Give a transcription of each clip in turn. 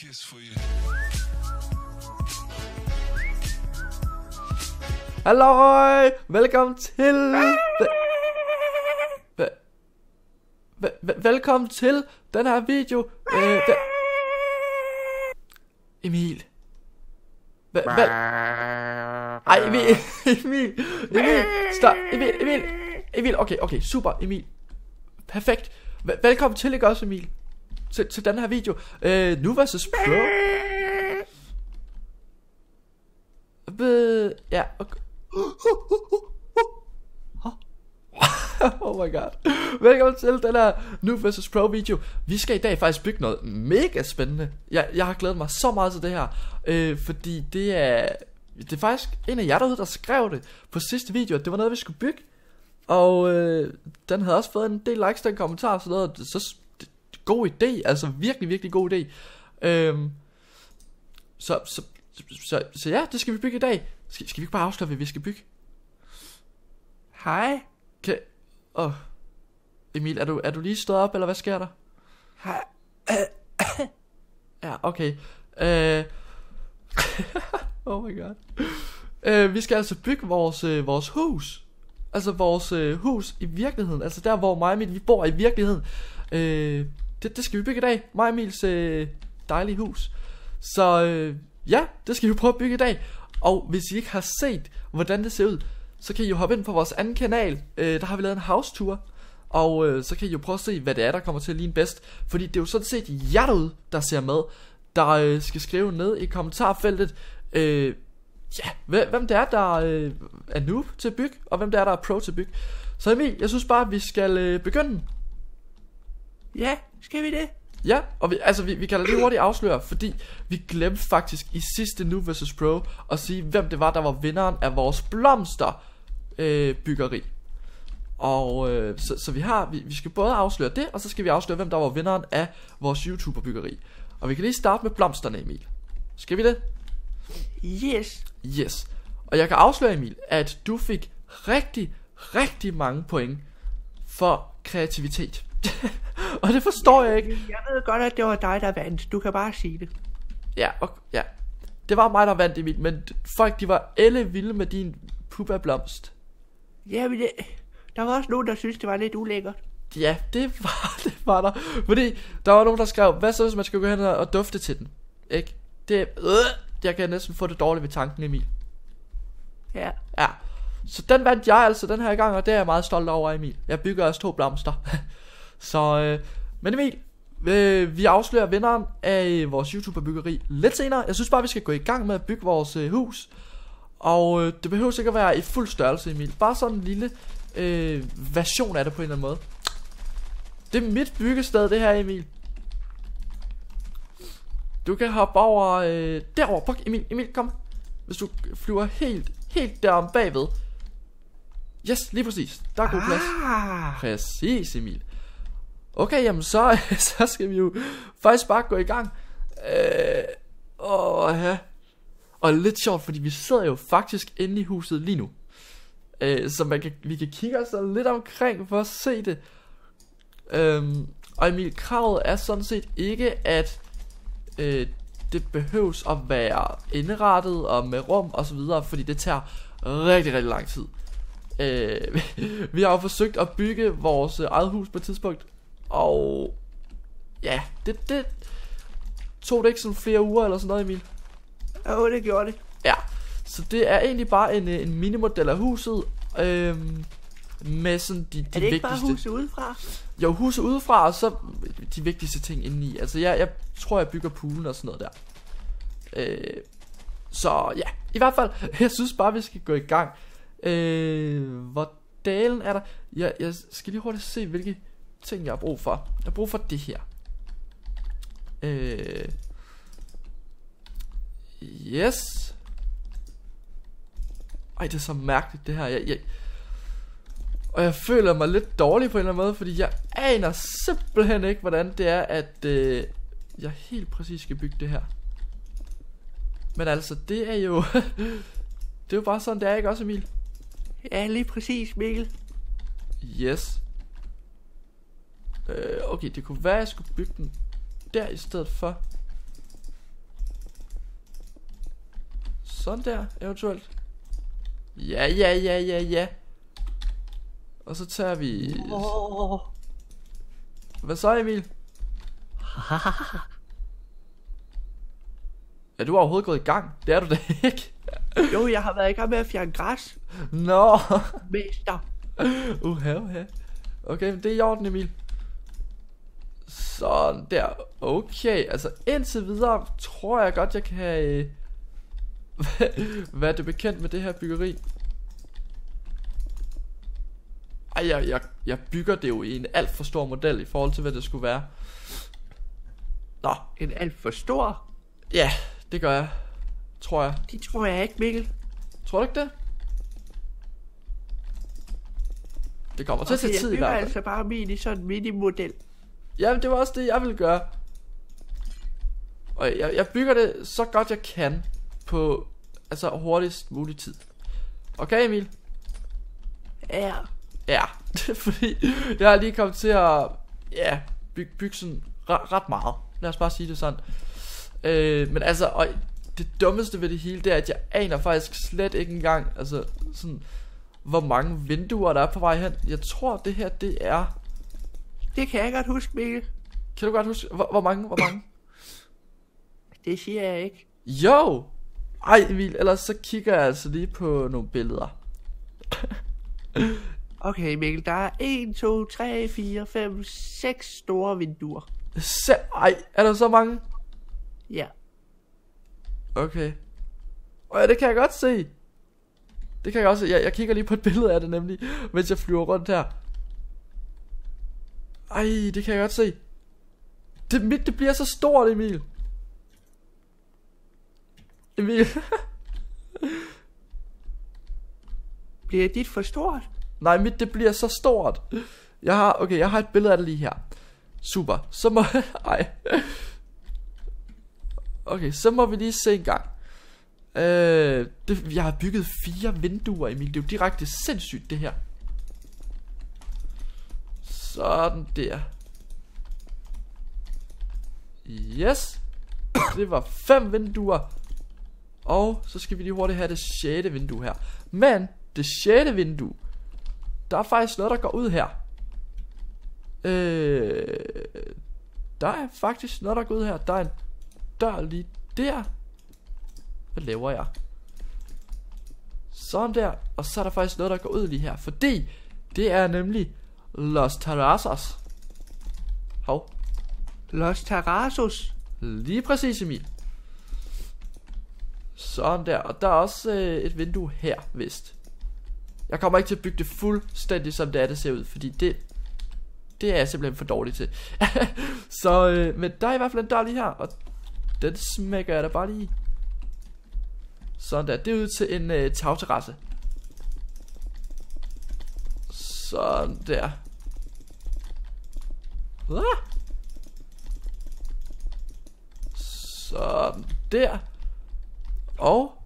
kiss for you. Halløj! Velkommen til... Velkommen til den her video. Øh, Emil. Ve- Ej, Emil, Emil, Emil, stop, Emil, Emil, Emil, okay, okay, super, Emil. Perfekt. Velkommen til, ikke også, Emil? Til, til den her video. Øh, nu versus pro. Be- ja, okay. oh my god. Velkommen til den her Nu vs Pro video. Vi skal i dag faktisk bygge noget mega spændende. Jeg, jeg har glædet mig så meget til det her. Øh, fordi det er... Det er faktisk en af jer derude, der skrev det på sidste video, at det var noget, vi skulle bygge. Og øh, den havde også fået en del likes, den kommentar, så noget, så god idé, altså virkelig, virkelig god idé. Øhm, så, så, så, så, så ja, det skal vi bygge i dag. Skal, skal vi ikke bare afsløre, hvad vi skal bygge? Hej. Kan... Åh. Emil, er du, er du lige stået op, eller hvad sker der? Hej. Ja, okay. Øh... oh my god. Øh, vi skal altså bygge vores, øh, vores hus. Altså vores øh, hus i virkeligheden. Altså der, hvor mig og Emil, vi bor i virkeligheden. Øh, det, det skal vi bygge i dag. Mig og Emils øh, dejlige hus. Så øh, ja, det skal vi prøve at bygge i dag. Og hvis I ikke har set, hvordan det ser ud, så kan I jo hoppe ind på vores anden kanal. Øh, der har vi lavet en house tour. Og øh, så kan I jo prøve at se, hvad det er, der kommer til at ligne bedst. Fordi det er jo sådan set jer derude, der ser med, der øh, skal skrive ned i kommentarfeltet, øh, ja, hvem hvem det er, der øh, er noob til at bygge, og hvem det er, der er pro til at bygge. Så Emil, jeg synes bare, at vi skal øh, begynde. Ja, skal vi det? Ja, og vi, altså vi, vi kan da lige hurtigt afsløre, fordi vi glemte faktisk i sidste Nu vs Pro at sige, hvem det var, der var vinderen af vores blomster øh, byggeri. Og øh, så, så vi har, vi, vi skal både afsløre det, og så skal vi afsløre, hvem der var vinderen af vores YouTuber byggeri. Og vi kan lige starte med blomsterne, Emil. Skal vi det? Yes. Yes. Og jeg kan afsløre, Emil, at du fik rigtig, rigtig mange point for kreativitet. og det forstår jeg ikke. Jeg ved godt, at det var dig, der vandt. Du kan bare sige det. Ja, og, ja. Det var mig, der vandt, Emil, men folk, de var elle vilde med din pupa blomst. Ja, men det... Der var også nogen, der synes det var lidt ulækkert. Ja, det var, det var der. Fordi der var nogen, der skrev, hvad så hvis man skal gå hen og dufte til den? Ikke? Det, øh, jeg kan næsten få det dårligt ved tanken, Emil. Ja. Ja. Så den vandt jeg altså den her gang, og det er jeg meget stolt over, Emil. Jeg bygger også to blomster. så, øh, men Emil, øh, vi afslører vinderen af vores YouTuber-byggeri lidt senere. Jeg synes bare, vi skal gå i gang med at bygge vores øh, hus. Og øh, det behøver ikke at være i fuld størrelse, Emil. Bare sådan en lille øh, version af det på en eller anden måde. Det er mit byggested, det her, Emil. Du kan hoppe over øh, derover. Prøv, Emil, Emil, kom. Hvis du flyver helt, helt derom bagved. Yes, lige præcis. Der er god plads. Ah. Præcis, Emil. Okay, jamen så, så skal vi jo faktisk bare gå i gang. Øh, åh, ja. Og lidt sjovt, fordi vi sidder jo faktisk inde i huset lige nu. Øh, så man kan, vi kan kigge os lidt omkring for at se det. Øh, og Emil, kravet er sådan set ikke, at øh, det behøves at være indrettet og med rum og så videre, fordi det tager rigtig, rigtig lang tid. Øh, vi har jo forsøgt at bygge vores eget hus på et tidspunkt, og ja, det, det tog det ikke sådan flere uger eller sådan noget, Emil. Åh, oh, det gjorde det. Ja, så det er egentlig bare en, øh, en minimodel af huset, øhm, med sådan de, de Er det ikke bare vigtigste... huset udefra? Jo, huset udefra, og så de vigtigste ting indeni. Altså, jeg, jeg tror, jeg bygger poolen og sådan noget der. Øh, så ja, i hvert fald, jeg synes bare, vi skal gå i gang. Øh, hvor dalen er der? Jeg, jeg skal lige hurtigt se, hvilke ting, jeg har brug for. Jeg har brug for det her. Øh, yes. Ej, det er så mærkeligt, det her. Jeg, jeg, og jeg føler mig lidt dårlig på en eller anden måde, fordi jeg aner simpelthen ikke, hvordan det er, at øh, jeg helt præcis skal bygge det her. Men altså, det er jo... det er jo bare sådan, det er, ikke også, Emil? Ja, lige præcis, Mikkel. Yes. Øh, okay, det kunne være, at jeg skulle bygge den der i stedet for. Sådan der, eventuelt. Ja, ja, ja, ja, ja. Og så tager vi... Åh. Hvad så, Emil? Er du overhovedet gået i gang? Det er du da ikke. Jo, jeg har været i gang med at fjerne græs, Nå. mester. Uha, uha. Okay, men det er i orden, Emil. Sådan der. Okay, altså indtil videre tror jeg godt, jeg kan øh, være det bekendt med det her byggeri. Ej, jeg, jeg, jeg bygger det jo i en alt for stor model i forhold til, hvad det skulle være. Nå, En alt for stor. ja, det gør jeg. Tror jeg. Det tror jeg ikke, Mikkel. Tror du ikke det? Det kommer til at Okay, tage jeg tid i bygger hvert fald. altså bare min i sådan en mini-model. Jamen, det var også det, jeg ville gøre. Og jeg, jeg bygger det så godt jeg kan på altså hurtigst mulig tid. Okay, Emil? Ja. Ja, fordi jeg har lige kommet til at ja, bygge, bygge sådan ret, ret meget. Lad os bare sige det sådan. Øh, men altså, og det dummeste ved det hele, det er, at jeg aner faktisk slet ikke engang, altså sådan, hvor mange vinduer der er på vej hen. Jeg tror, det her, det er... Det kan jeg godt huske, Mikkel. Kan du godt huske, hvor, hvor mange, hvor mange? Det siger jeg ikke. Jo! Ej Emil, ellers så kigger jeg altså lige på nogle billeder. Okay, Mikkel, der er 1, 2, 3, 4, 5, 6 store vinduer. Se, ej, er der så mange? Ja. Okay. Og ja, det kan jeg godt se. Det kan jeg også se. Jeg, jeg kigger lige på et billede af det nemlig, mens jeg flyver rundt her. Ej, det kan jeg godt se. Det, mit, det bliver så stort, Emil. Emil. Bliver dit for stort? Nej, mit det bliver så stort. Jeg har, okay, jeg har et billede af det lige her. Super. Så må, ej. Okay, så må vi lige se en gang. Øh, det, jeg har bygget fire vinduer, Emil. Det er jo direkte sindssygt, det her. Sådan der. Yes. Det var fem vinduer. Og så skal vi lige hurtigt have det sjette vindue her. Men det sjette vindue, der er faktisk noget, der går ud her. Øh, der er faktisk noget, der går ud her. Der er en dør lige der. Hvad laver jeg? Sådan der. Og så er der faktisk noget, der går ud lige her. Fordi det er nemlig Los Terrazas. Hov. Los Terrazos. Lige præcis, Emil. Sådan der. Og der er også øh, et vindue her, vist. Jeg kommer ikke til at bygge det fuldstændig, som det er, det ser ud. Fordi det, det er jeg simpelthen for dårlig til. Så, øh, men der er i hvert fald en dør lige her. Og den smækker jeg da bare lige. Sådan der. Det er ud til en øh, tagterrasse. Sådan der. Ah! Sådan der. Og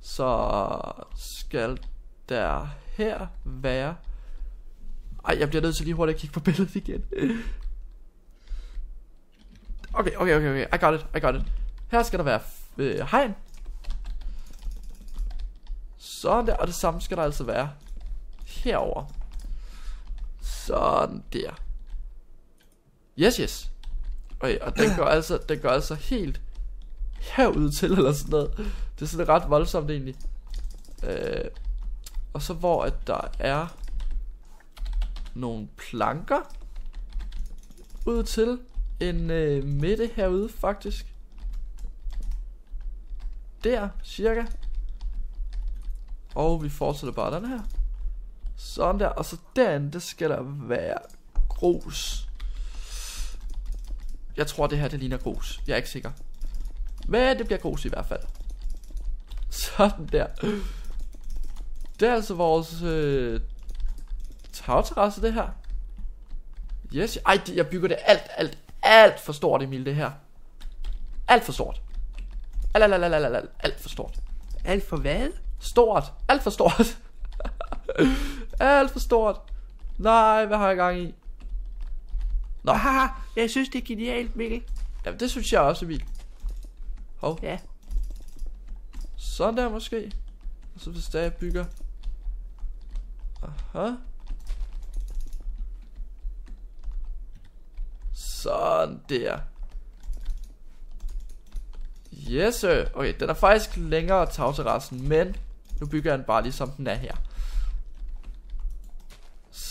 så skal der her være... Ej, jeg bliver nødt til lige hurtigt at kigge på billedet igen. Okay, okay, okay, okay. I got it, I got it. Her skal der være øh, hegn. Sådan der, og det samme skal der altså være herover. Sådan der. Yes, yes. Okay, og den går altså, den går altså helt herude til, eller sådan noget. Det er sådan ret voldsomt egentlig. Øh, og så hvor at der er nogle planker ud til en øh, midte herude faktisk. Der, cirka. Og vi fortsætter bare den her. Sådan der, og så derinde, der skal der være grus. Jeg tror det her, det ligner grus. Jeg er ikke sikker. Men det bliver grus i hvert fald. Sådan der. Det er altså vores øh, tagterrasse, det her. Yes. Ej, det, jeg bygger det alt, alt, alt for stort, Emil, det her. Alt for stort. Alt, alt, alt, alt, alt, alt, alt for stort. Alt for hvad? Stort. Alt for stort. alt for stort. Nej, hvad har jeg gang i? Nå. Haha, jeg synes, det er genialt, Mikkel. Jamen, det synes jeg også, Emil. Hov. Ja. Sådan der måske. Og så hvis jeg bygger. Aha. Sådan der. Yes sir. Okay, den er faktisk længere tagterrassen, men nu bygger jeg den bare lige som den er her.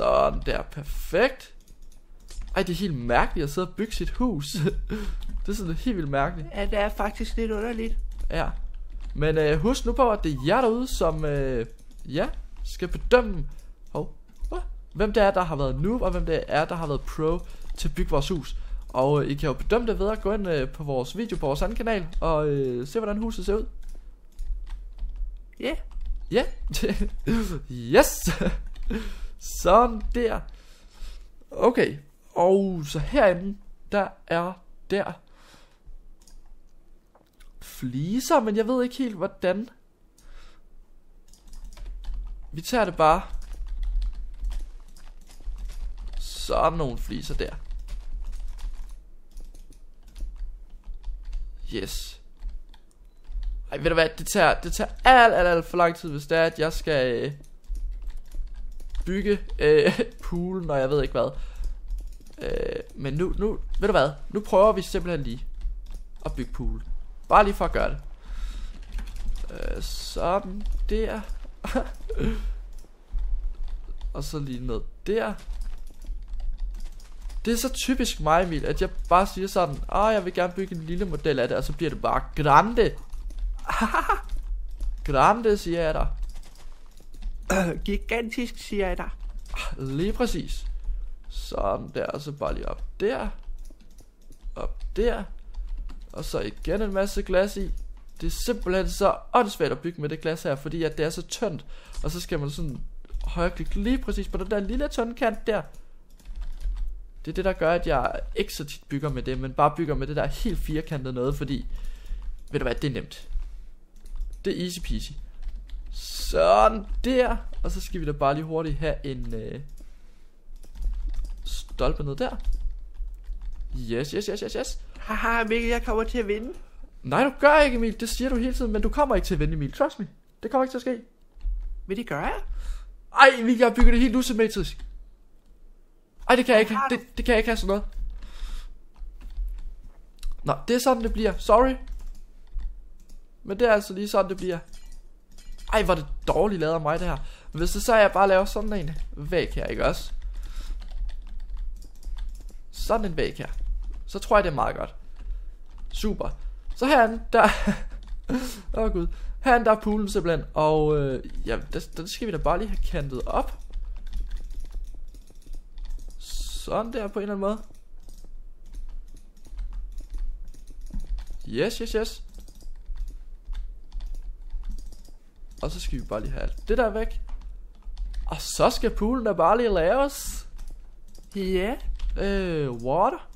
Sådan der, perfekt. Ej, det er helt mærkeligt at sidde og bygge sit hus. det er sådan helt vildt mærkeligt. Ja, det er faktisk lidt underligt. Ja. Men øh, husk nu på, at det er jer derude, som øh, ja, skal bedømme, hov, hvem det er, der har været noob, og hvem det er, der har været pro til at bygge vores hus. Og øh, I kan jo bedømme det ved at gå ind øh, på vores video på vores anden kanal, og øh, se hvordan huset ser ud. Ja, Ja, yes, sådan der. Okay, og så herinde, der er der fliser, men jeg ved ikke helt hvordan. Vi tager det bare. Sådan nogle fliser der. Yes. Ej, ved du hvad, det tager, det tager alt, alt, alt for lang tid, hvis det er, at jeg skal øh, bygge øh, pool, når jeg ved ikke hvad. Øh, men nu, nu, ved du hvad, nu prøver vi simpelthen lige at bygge pool. Bare lige for at gøre det. Øh, sådan der. og så lige noget der. Det er så typisk mig, Emil, at jeg bare siger sådan, ah, jeg vil gerne bygge en lille model af det, og så bliver det bare grande. grande, siger jeg dig. gigantisk, siger jeg dig. Lige præcis. Sådan der, og så bare lige op der. Op der. Og så igen en masse glas i. Det er simpelthen så åndssvagt at bygge med det glas her, fordi at det er så tyndt. Og så skal man sådan højreklik lige præcis på den der lille tynde kant der. Det er det, der gør, at jeg ikke så tit bygger med det, men bare bygger med det der helt firkantede noget, fordi, ved du hvad, det er nemt. Det er easy peasy. Sådan der. Og så skal vi da bare lige hurtigt have en øh, stolpe ned der. Yes, yes, yes, yes, yes. Haha, Mikkel, jeg kommer til at vinde. Nej, du gør ikke, Emil. Det siger du hele tiden, men du kommer ikke til at vinde, Emil. Trust me. Det kommer ikke til at ske. Vil det gøre jeg? Ej, Emil, jeg har bygget det helt usymmetrisk. Ej, det kan jeg ikke. Det, det kan jeg ikke have sådan noget. Nå, det er sådan, det bliver. Sorry. Men det er altså lige sådan, det bliver. Ej, hvor det dårligt lavet af mig, det her. Hvis det så er, jeg bare laver sådan en væg her, ikke også? Sådan en væg her. Så tror jeg, det er meget godt. Super. Så herinde, der... Åh oh, gud. Herinde, der er poolen simpelthen. Og øh, ja, det, det skal vi da bare lige have kantet op. Sådan der på en eller anden måde. Yes, yes, yes. Og så skal vi bare lige have alt det der væk. Og så skal poolen da bare lige laves. Ja. Øh, water.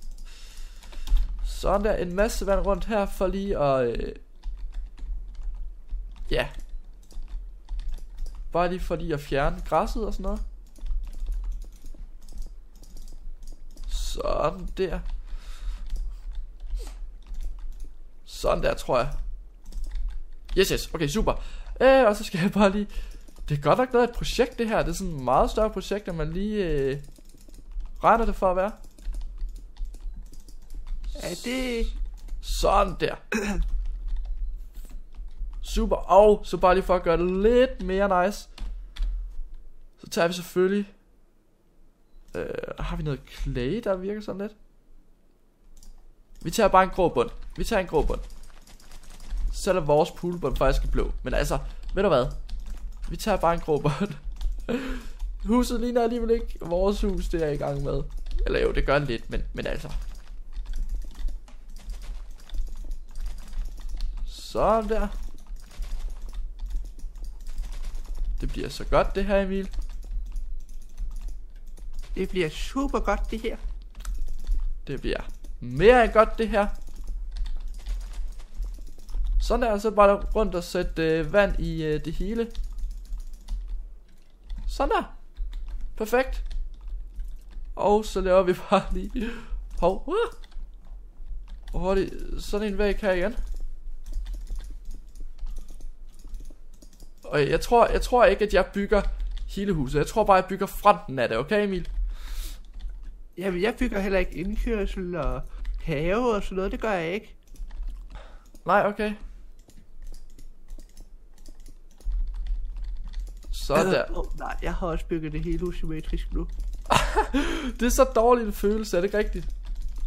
Sådan der, en masse vand rundt her for lige at... Øh, ja. Bare lige for lige at fjerne græsset og sådan noget. Sådan der. Sådan der, tror jeg. Yes, yes. Okay, super. Øh, og så skal jeg bare lige... Det er godt nok noget af et projekt, det her. Det er sådan et meget større projekt, end man lige øh, regner det for at være. Ja, det... Sådan der. Super. Og så bare lige for at gøre det lidt mere nice. Så tager vi selvfølgelig... Øh, har vi noget clay, der virker sådan lidt? Vi tager bare en grå bund. Vi tager en grå bund. Så er vores poolbund faktisk blå. Men altså, ved du hvad? Vi tager bare en grå bund. Huset ligner alligevel ikke vores hus, det er jeg i gang med. Eller jo, det gør det lidt, men, men altså. Sådan der. Det bliver så godt det her, Emil. Det bliver super godt, det her. Det bliver mere end godt det her. Sådan der, så bare rundt og sætte øh, vand i øh, det hele. Sådan der. Perfekt. Og så laver vi bare lige... Hov. Uh. Hurtigt. Sådan en væg her igen. Og jeg tror, jeg tror ikke, at jeg bygger hele huset. Jeg tror bare, jeg bygger fronten af det, okay Emil? Jamen, jeg bygger heller ikke indkørsel og have og sådan noget. Det gør jeg ikke. Nej, okay. Så der. Oh, nej, jeg har også bygget det hele usymmetrisk nu. Det er så dårlig en følelse, er det ikke rigtigt?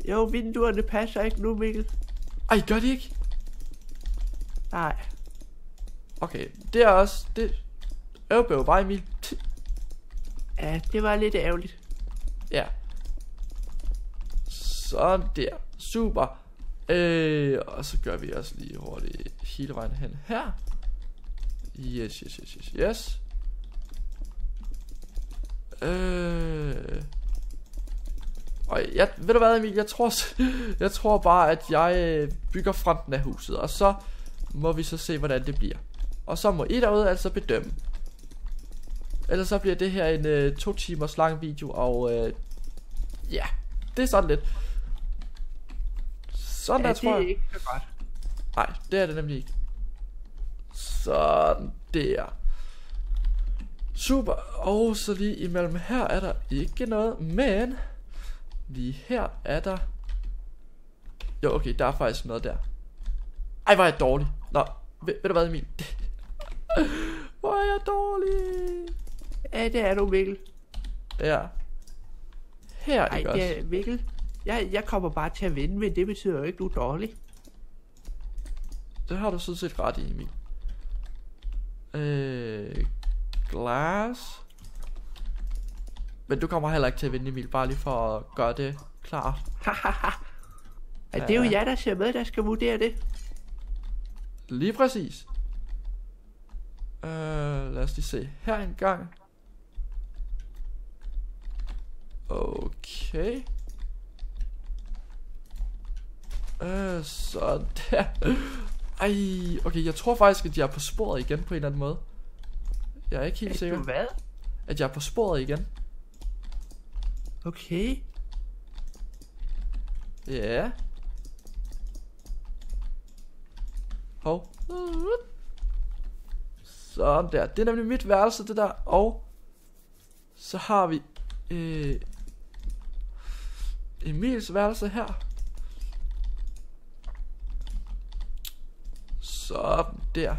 Jo, vinduerne passer ikke nu, Mikkel. Ej, gør de ikke? Nej. Okay, det er også... Det... Øvbøv, bare Emil. Ja, det var lidt ærgerligt. Ja. Sådan der. Super. Øh, og så gør vi også lige hurtigt hele vejen hen her. Yes, yes, yes, yes, yes. Øh. Og jeg, ved du hvad Emil, jeg tror, jeg tror bare, at jeg øh, bygger fronten af huset, og så må vi så se, hvordan det bliver. Og så må I derude altså bedømme. Ellers så bliver det her en øh, to timers lang video, og øh, ja, det er sådan lidt. Sådan ja, der, det tror er jeg. ikke så godt. Nej, det er det nemlig ikke. Sådan der. Super. Og så lige imellem her er der ikke noget, men lige her er der... Jo, okay, der er faktisk noget der. Ej, hvor er jeg dårlig. Nå, ved, ved du hvad, Emil? hvor er jeg dårlig. Ja, det er du, Mikkel. Ja. Her, Ej, ikke det også? er Mikkel. Jeg, jeg kommer bare til at vinde, men det betyder jo ikke, du er dårlig. Det har du sådan set ret i, Emil. Øh, glass. Men du kommer heller ikke til at vinde, Emil, bare lige for at gøre det klart. Ej, det er jo Ja. jer, der ser med, der skal vurdere det. Lige præcis. Øh, lad os lige se her en gang. Okay. Øh, så der. Ej, okay, jeg tror faktisk, at jeg er på sporet igen på en eller anden måde. Jeg er ikke helt Er sikker. du hvad? At jeg er på sporet igen. Okay. Ja. Hov. Sådan der. Det er nemlig mit værelse, det der. Og så har vi øh, Emils værelse her. Sådan der.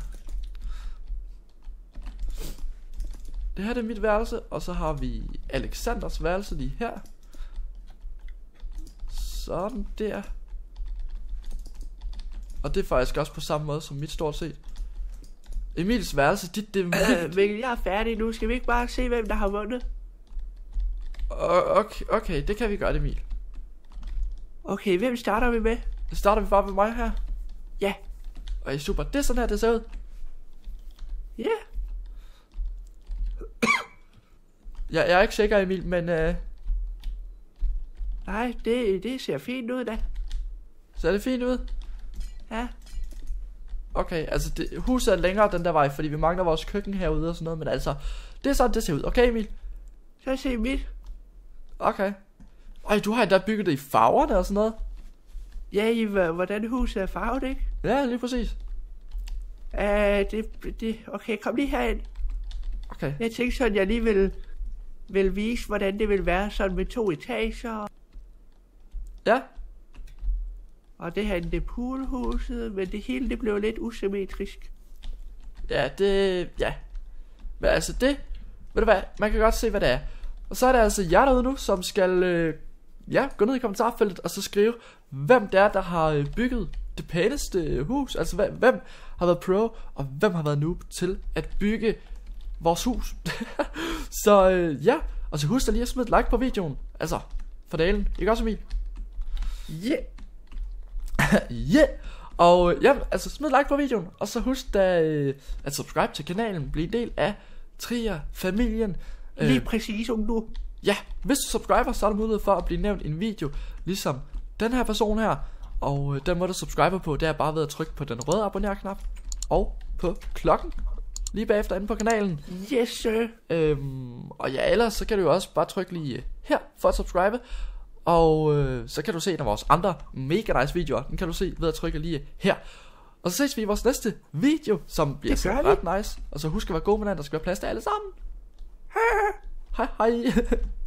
Det her det er mit værelse, og så har vi Alexanders værelse lige her. Sådan der. Og det er faktisk også på samme måde som mit stort set. Emils værelse, dit det er Øh, Mikkel, jeg er færdig nu. Skal vi ikke bare se, hvem der har vundet? okay, okay, det kan vi gøre, Emil. Okay, hvem starter vi med? Så starter vi bare med mig her. Ja. Og super, det er sådan her, det ser ud. Ja. Jeg, jeg er ikke sikker, Emil, men øh, Nej, det, det ser fint ud da. ser det fint ud? Ja. Okay, altså det, huset er længere den der vej, fordi vi mangler vores køkken herude og sådan noget, men altså, det er sådan, det ser ud. Okay, Emil? Så se mit. Okay. Ej, du har endda bygget det i farverne og sådan noget. Ja, i hvordan huset er farvet, ikke? Ja, lige præcis. Uh, det, det, okay, kom lige herind. Okay. Jeg tænkte sådan, jeg lige vil, vil vise, hvordan det vil være sådan med to etager. Ja, Og det her er det poolhuset, men det hele det blev lidt usymmetrisk. Ja, det... Ja. Men altså det... Ved du hvad? Man kan godt se, hvad det er. Og så er det altså jer derude nu, som skal... Øh, ja, gå ned i kommentarfeltet og så skrive, hvem det er, der har øh, bygget det pæneste øh, hus. Altså, hvem, hvem har været pro, og hvem har været noob til at bygge vores hus. så øh, ja, og så husk da lige at smide et like på videoen. Altså, for dalen. Ikke også, Emil? Yeah. yeah! Og øh, ja, altså smid like på videoen, og så husk da øh, at subscribe til kanalen, blive en del af Trier-familien. Lige Øh, præcis, om du. ja, hvis du subscriber, så er der mulighed for at blive nævnt i en video, ligesom den her person her. Og øh, den måde du subscriber på, det er bare ved at trykke på den røde abonner-knap, og på klokken, lige bagefter inde på kanalen. Yes, sir. Øhm, og ja, ellers så kan du jo også bare trykke lige her for at subscribe. Og øh, så kan du se en af vores andre mega nice videoer. Den kan du se ved at trykke lige her. Og så ses vi i vores næste video, som bliver så ret nice. Og så husk at være gode med den, der skal være plads til alle sammen. Hej hej.